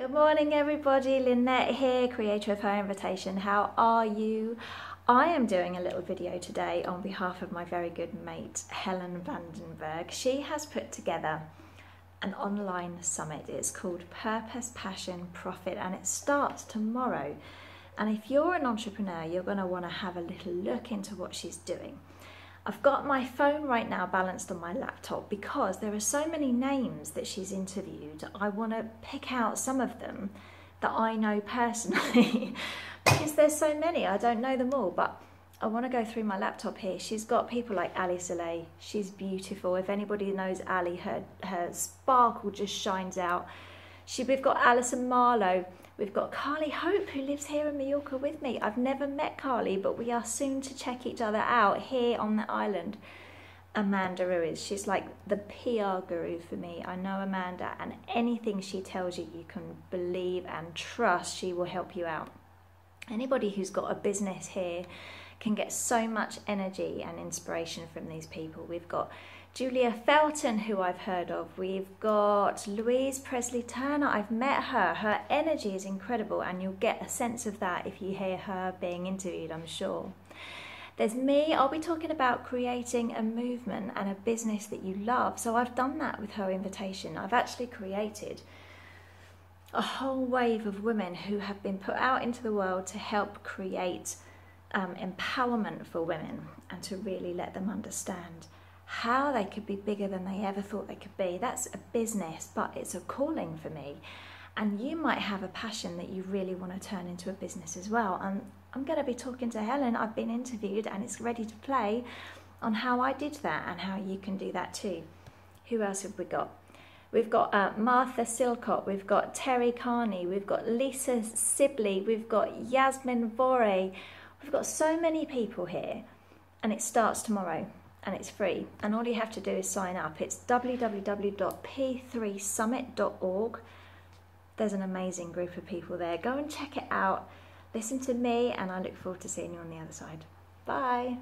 Good morning, everybody. Lynette here, creator of Her Invitation. How are you? I am doing a little video today on behalf of my very good mate, Helen Vandenberg. She has put together an online summit. It's called Purpose, Passion, Profit, and it starts tomorrow. And if you're an entrepreneur, you're going to want to have a little look into what she's doing. I've got my phone right now balanced on my laptop because there are so many names that she's interviewed. I want to pick out some of them that I know personally because there's so many. I don't know them all, but I want to go through my laptop here. She's got people like Ali Soleil. She's beautiful. If anybody knows Ali, her her sparkle just shines out. She, we've got Alison Marlowe. We've got Carly Hope, who lives here in Mallorca with me. I've never met Carly, but we are soon to check each other out here on the island. Amanda Ruiz, she's like the PR guru for me. I know Amanda, and anything she tells you, you can believe and trust she will help you out. Anybody who's got a business here can get so much energy and inspiration from these people. We've got Julia Felton, who I've heard of. We've got Louise Presley Turner. I've met her. Her energy is incredible, and you'll get a sense of that if you hear her being interviewed, I'm sure. There's me, I'll be talking about creating a movement and a business that you love. So I've done that with her invitation. I've actually created a whole wave of women who have been put out into the world to help create um, empowerment for women and to really let them understand how they could be bigger than they ever thought they could be. That's a business, but it's a calling for me. And you might have a passion that you really want to turn into a business as well. And I'm going to be talking to Helen. I've been interviewed and it's ready to play on how I did that and how you can do that too. Who else have we got? We've got uh, Martha Silcott, we've got Terry Carney, we've got Lisa Sibley, we've got Yasmin Vore. We've got so many people here, and it starts tomorrow and it's free. And all you have to do is sign up. It's www.p3summit.org. There's an amazing group of people there. Go and check it out. Listen to me, and I look forward to seeing you on the other side. Bye.